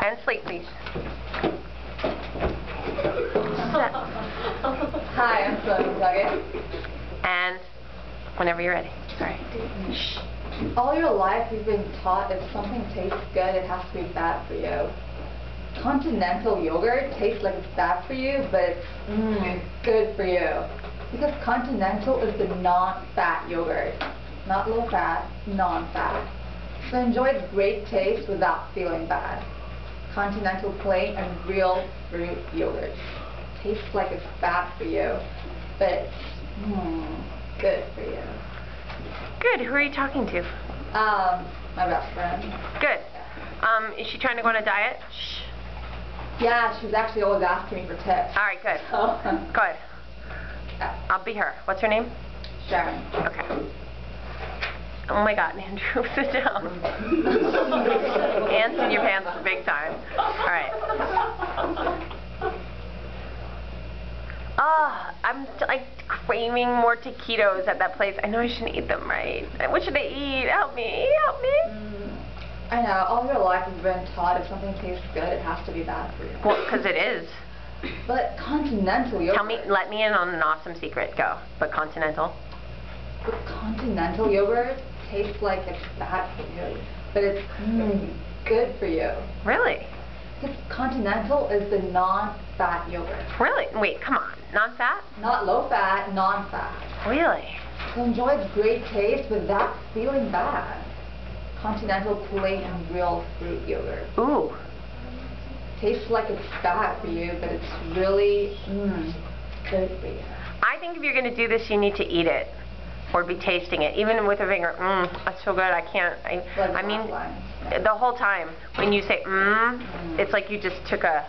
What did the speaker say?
And slate, please. Hi, I'm Sloan. And whenever you're ready. Sorry. All your life you've been taught if something tastes good, it has to be bad for you. Continental yogurt tastes like it's bad for you, but it's mm, good for you. Because Continental is the non-fat yogurt. Not low-fat, non-fat. So enjoy its great taste without feeling bad. Continental plain and real fruit yogurt. Tastes like it's bad for you, but mm, good for you. Good. Who are you talking to? Um, my best friend. Good. Um, is she trying to go on a diet? Shh. Yeah, she's actually always asking me for tips. All right, good. So, Good. I'll be her. What's her name? Sharon. Okay. Oh my God, Andrew, sit down. Ants in your pants big time. All right. Ah, I'm st- like craving more taquitos at that place. I know I shouldn't eat them, right? What should I eat? Help me, help me. Mm, I know, all your life you've been taught if something tastes good, it has to be bad for you. Well, because it is. But continental yogurt. Tell me, let me in on an awesome secret. Go. But continental. But continental yogurt tastes like it's bad for you, but it's mm, good for you. Really? Because continental is the non-fat yogurt. Really? Wait, come on. Non-fat? Not low-fat, non-fat. Really? So enjoy great taste without feeling bad. Continental plain and real fruit yogurt. Ooh. Tastes like it's bad for you, but it's really mm, good for you. I think if you're going to do this, you need to eat it. Or be tasting it. Even with a finger. Mmm, that's so good. I can't. I, I mean, the whole time, when you say mmm, it's like you just took a